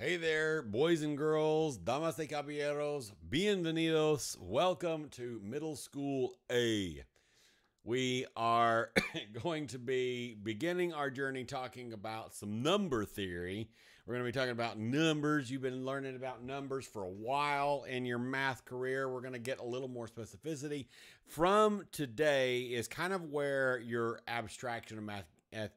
Hey there, boys and girls, damas y caballeros, bienvenidos. Welcome to Middle School A. We are going to be beginning our journey talking about some number theory. We're going to be talking about numbers. You've been learning about numbers for a while in your math career. We're going to get a little more specificity. From today is kind of where your abstraction of math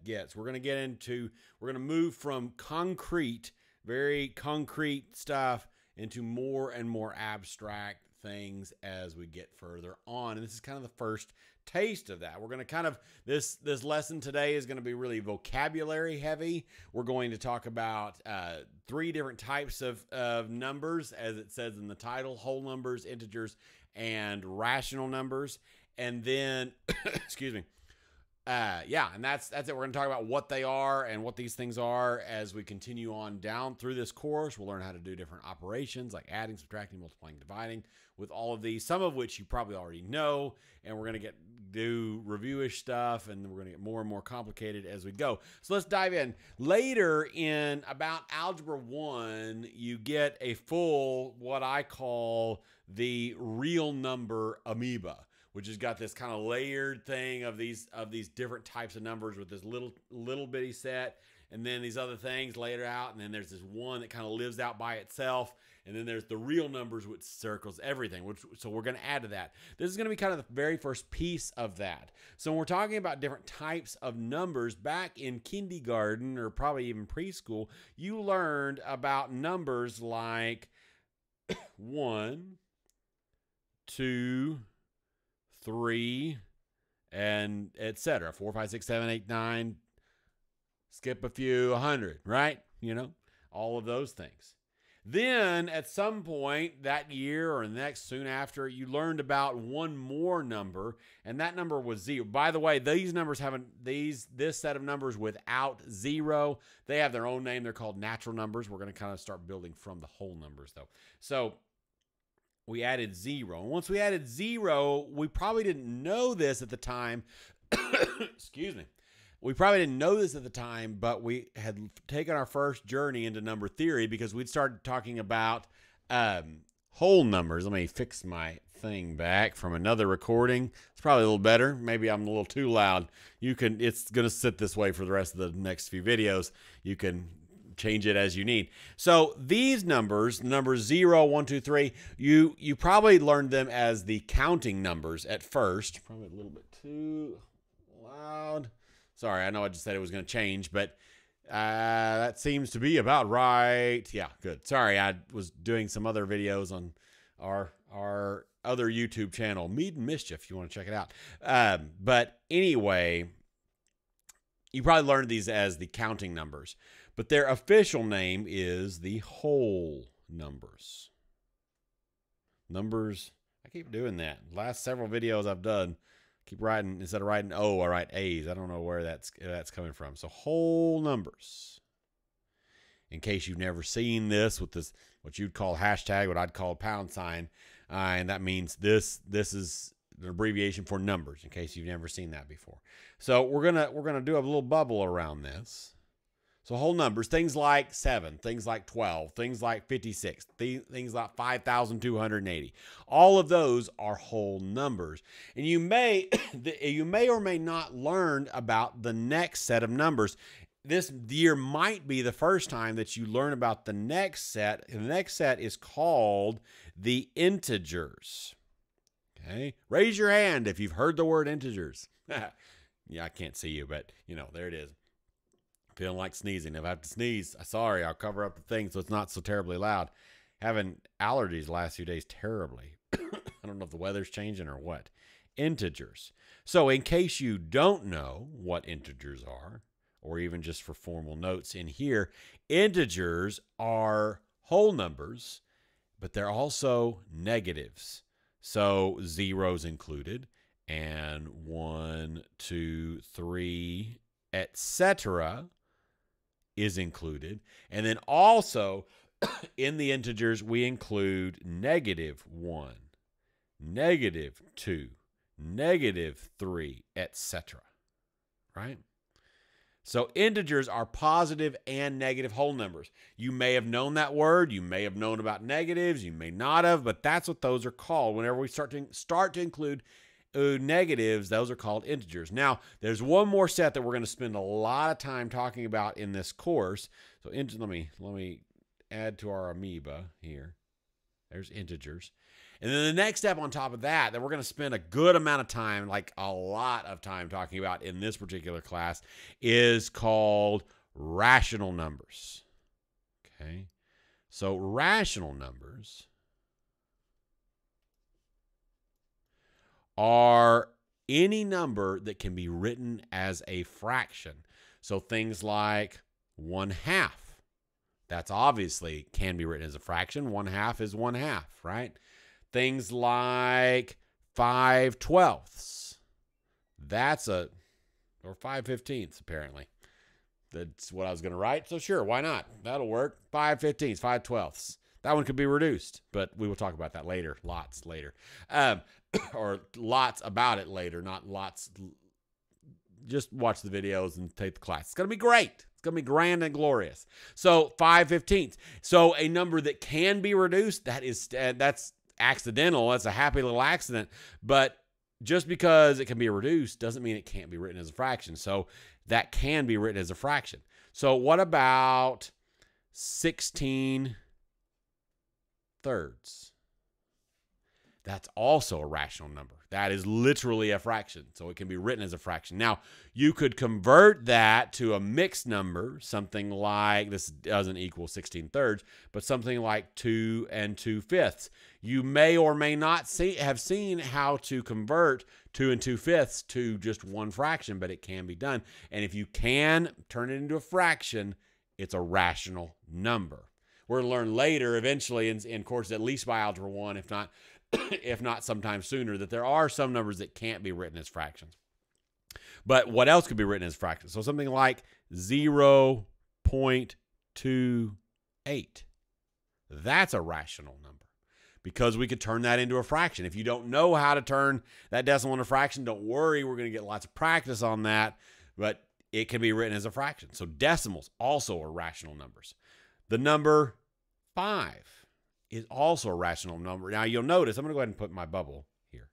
gets. We're going to get into, we're going to move from concrete very concrete stuff into more and more abstract things as we get further on. And this is kind of the first taste of that. We're going to kind of this this lesson today is going to be really vocabulary heavy. We're going to talk about uh, three different types of, of numbers as it says in the title whole numbers integers and rational numbers. And then excuse me uh, yeah, and that's that's it. We're going to talk about what they are and what these things are as we continue on down through this course. We'll learn how to do different operations like adding, subtracting, multiplying, dividing with all of these. Some of which you probably already know, and we're going to get do reviewish stuff, and we're going to get more and more complicated as we go. So let's dive in. Later in about algebra one, you get a full what I call the real number amoeba which has got this kind of layered thing of these of these different types of numbers with this little little bitty set. And then these other things later out and then there's this one that kind of lives out by itself. And then there's the real numbers which circles everything which so we're going to add to that. This is going to be kind of the very first piece of that. So when we're talking about different types of numbers back in kindergarten or probably even preschool you learned about numbers like one two three, and etc. Four, five, six, seven, eight, nine. Skip a few, a hundred, right? You know, all of those things. Then at some point that year or next soon after, you learned about one more number, and that number was zero. By the way, these numbers haven't these this set of numbers without zero. They have their own name. They're called natural numbers. We're going to kind of start building from the whole numbers though. So we added zero. And once we added zero, we probably didn't know this at the time. Excuse me. We probably didn't know this at the time, but we had taken our first journey into number theory because we'd started talking about um, whole numbers. Let me fix my thing back from another recording. It's probably a little better. Maybe I'm a little too loud. You can. It's going to sit this way for the rest of the next few videos. You can change it as you need. So these numbers, numbers 0, 1, 2, 3, you, you probably learned them as the counting numbers at first. Probably a little bit too loud. Sorry, I know I just said it was going to change, but uh, that seems to be about right. Yeah, good. Sorry, I was doing some other videos on our our other YouTube channel, Mead and Mischief. If you want to check it out. Um, but anyway, you probably learned these as the counting numbers but their official name is the whole numbers. Numbers, I keep doing that. Last several videos I've done, keep writing instead of writing O, I write A's. I don't know where that's that's coming from. So whole numbers. In case you've never seen this with this, what you'd call hashtag, what I'd call pound sign, uh, and that means this this is an abbreviation for numbers. In case you've never seen that before. So we're gonna we're gonna do a little bubble around this. So whole numbers, things like 7, things like 12, things like 56, th- things like 5280. All of those are whole numbers. And you may you may or may not learn about the next set of numbers. This year might be the first time that you learn about the next set. The next set is called the integers. Okay? Raise your hand if you've heard the word integers. yeah, I can't see you, but you know, there it is feeling like sneezing. If I have to sneeze, uh, sorry, I'll cover up the thing so it's not so terribly loud. Having allergies last few days terribly. I don't know if the weather's changing or what. Integers. So, in case you don't know what integers are, or even just for formal notes in here, integers are whole numbers, but they're also negatives. So, zeros included, and one, two, three, etc is included. And then also in the integers, we include negative 1, negative 2, negative 3, etc. Right? So integers are positive and negative whole numbers. You may have known that word, you may have known about negatives, you may not have, but that's what those are called. Whenever we start to start to include negatives, those are called integers. Now, there's one more set that we're going to spend a lot of time talking about in this course. So, let me let me add to our amoeba here. There's integers. And then the next step on top of that, that we're going to spend a good amount of time, like a lot of time talking about in this particular class, is called rational numbers. Okay. So rational numbers are any number that can be written as a fraction. So things like one half. That's obviously can be written as a fraction. One half is one half, right? Things like 5 twelfths. That's a, or 5 fifteenths, apparently. That's what I was going to write. So, sure, why not? That'll work. 5 fifteenths, 5 twelfths. That one could be reduced, but we will talk about that later, lots later. Um, or lots about it later, not lots. Just watch the videos and take the class. It's going to be great. It's going to be grand and glorious. So 5 fifteenths. So a number that can be reduced, that is, uh, that's accidental. That's a happy little accident. But just because it can be reduced doesn't mean it can't be written as a fraction. So that can be written as a fraction. So what about 16 thirds? That's also a rational number. That is literally a fraction. So it can be written as a fraction. Now, you could convert that to a mixed number, something like this doesn't equal 16 thirds, but something like 2 and 2 fifths. You may or may not see, have seen how to convert 2 and 2 fifths to just one fraction, but it can be done. And if you can turn it into a fraction, it's a rational number. We're going to learn later, eventually, in, in courses, at least by Algebra 1, if not if not sometime sooner, that there are some numbers that can't be written as fractions. But what else could be written as fractions? So something like 0.28. That's a rational number because we could turn that into a fraction. If you don't know how to turn that decimal into a fraction, don't worry. We're going to get lots of practice on that, but it can be written as a fraction. So decimals also are rational numbers. The number 5 is also a rational number. Now you'll notice I'm going to go ahead and put my bubble here.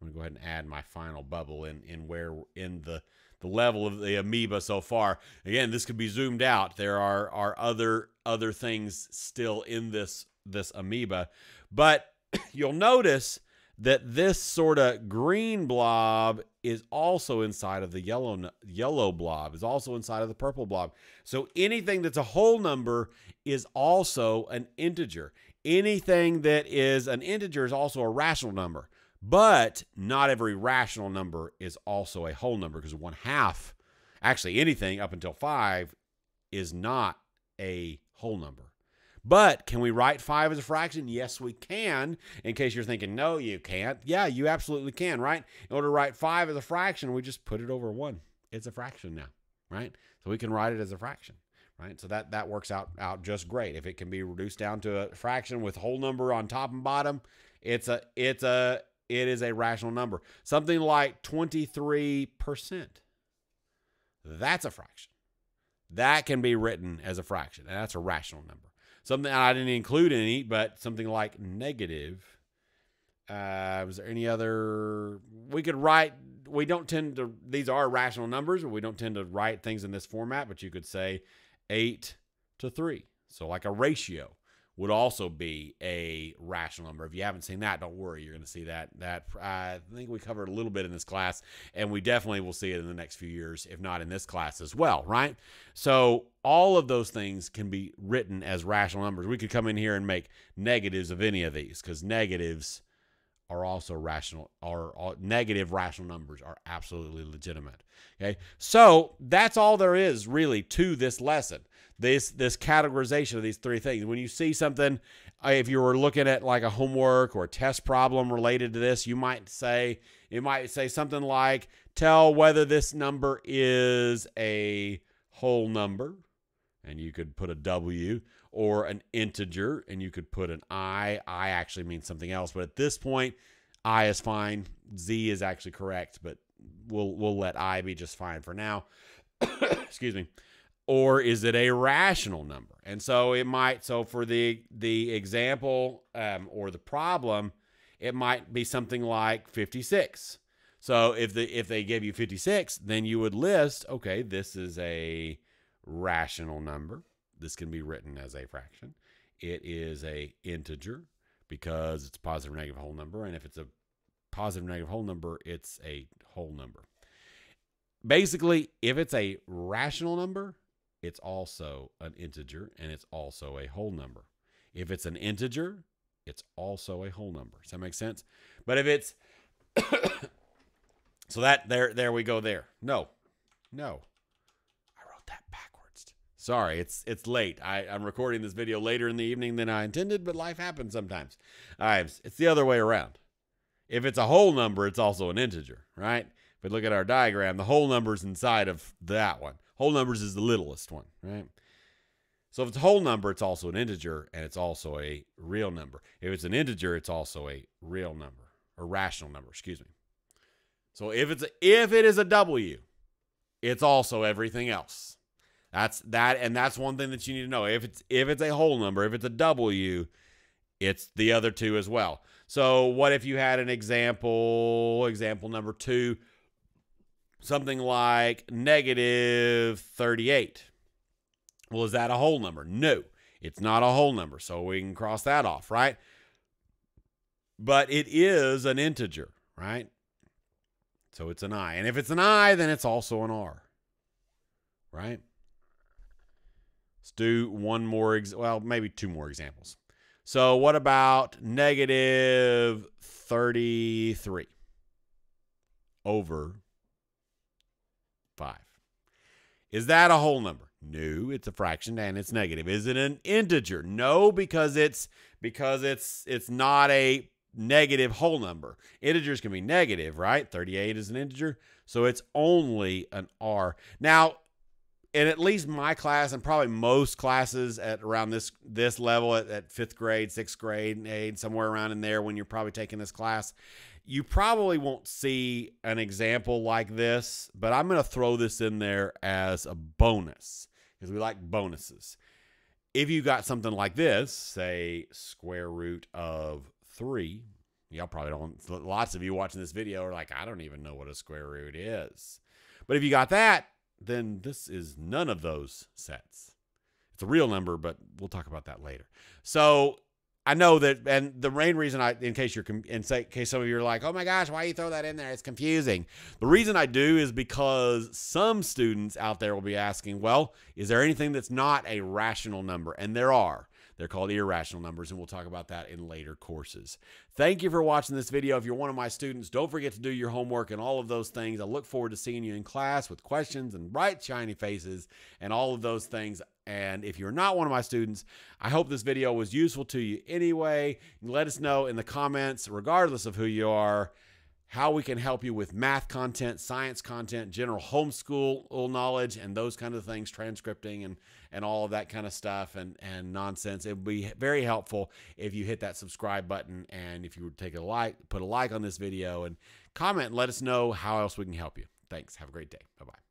I'm going to go ahead and add my final bubble in in where in the the level of the amoeba so far. Again, this could be zoomed out. There are are other other things still in this this amoeba, but you'll notice that this sort of green blob is also inside of the yellow yellow blob is also inside of the purple blob. So anything that's a whole number is also an integer anything that is an integer is also a rational number, but not every rational number is also a whole number because one half, actually anything up until five, is not a whole number. But can we write five as a fraction? Yes, we can. In case you're thinking, no, you can't. Yeah, you absolutely can, right? In order to write five as a fraction, we just put it over one. It's a fraction now, right? So we can write it as a fraction right? So that that works out out just great. If it can be reduced down to a fraction with whole number on top and bottom, it's a it's a it is a rational number. Something like 23%. That's a fraction. That can be written as a fraction, and that's a rational number. Something I didn't include any, but something like negative. Uh, was there any other? We could write. We don't tend to. These are rational numbers, but we don't tend to write things in this format. But you could say 8 to 3. So, like a ratio would also be a rational number. If you haven't seen that, don't worry, you're going to see that. That I think we covered a little bit in this class, and we definitely will see it in the next few years, if not in this class as well, right? So all of those things can be written as rational numbers. We could come in here and make negatives of any of these because negatives are also rational or negative rational numbers are absolutely legitimate okay so that's all there is really to this lesson this this categorization of these three things. When you see something uh, if you were looking at like a homework or a test problem related to this you might say it might say something like tell whether this number is a whole number and you could put a w or an integer and you could put an i. I actually means something else but at this point i is fine. Z is actually correct but we'll we'll let i be just fine for now. Excuse me, or is it a rational number? And so it might. So for the the example um, or the problem, it might be something like 56. So if the if they give you 56, then you would list, okay, this is a rational number. This can be written as a fraction. It is a integer because it's a positive or negative whole number, and if it's a positive or negative whole number, it's a whole number. Basically, if it's a rational number, it's also an integer and it's also a whole number. If it's an integer, it's also a whole number. Does that make sense? But if it's so that there there we go there. No. No. I wrote that backwards. Sorry, it's it's late. I, I'm recording this video later in the evening than I intended, but life happens sometimes. All right, it's the other way around. If it's a whole number, it's also an integer, right? If we look at our diagram, the whole number's inside of that one. Whole numbers is the littlest one, right? So if it's a whole number, it's also an integer and it's also a real number. If it's an integer, it's also a real number or rational number, excuse me. So if it's a, if it is a W, it's also everything else. That's that and that's one thing that you need to know. If it's if it's a whole number, if it's a W, it's the other two as well. So what if you had an example, example number 2, something like negative 38. Well, is that a whole number? No, it's not a whole number. So we can cross that off, right? But it is an integer, right? So it's an I. And if it's an I, then it's also an R, right? Let's do one more, well, maybe two more examples. So what about negative 33 over 5? Is that a whole number? No, it's a fraction and it's negative. Is it an integer? No, because it's because it's it's not a negative whole number. Integers can be negative, right? 38 is an integer, so it's only an R. Now, in at least my class and probably most classes at around this this level at, at fifth grade, sixth grade, eight, somewhere around in there when you're probably taking this class, you probably won't see an example like this, but I'm going to throw this in there as a bonus because we like bonuses. If you got something like this, say square root of 3, y'all probably don't, lots of you watching this video are like, I don't even know what a square root is. But if you got that, then this is none of those sets. It's a real number, but we'll talk about that later. So I know that, and the main reason I, in case you're, in case some of you are like, oh my gosh, why you throw that in there? It's confusing. The reason I do is because some students out there will be asking, well, is there anything that's not a rational number? And there are. They're called irrational numbers, and we'll talk about that in later courses. Thank you for watching this video. If you're one of my students, don't forget to do your homework and all of those things. I look forward to seeing you in class with questions and bright, shiny faces and all of those things. And if you're not one of my students, I hope this video was useful to you anyway. Let us know in the comments, regardless of who you are, how we can help you with math content, science content, general homeschool knowledge, and those kind of things, transcripting and, and all of that kind of stuff and, and nonsense. It would be very helpful if you hit that subscribe button and if you would take a like, put a like on this video and comment and let us know how else we can help you. Thanks. Have a great day. Bye bye.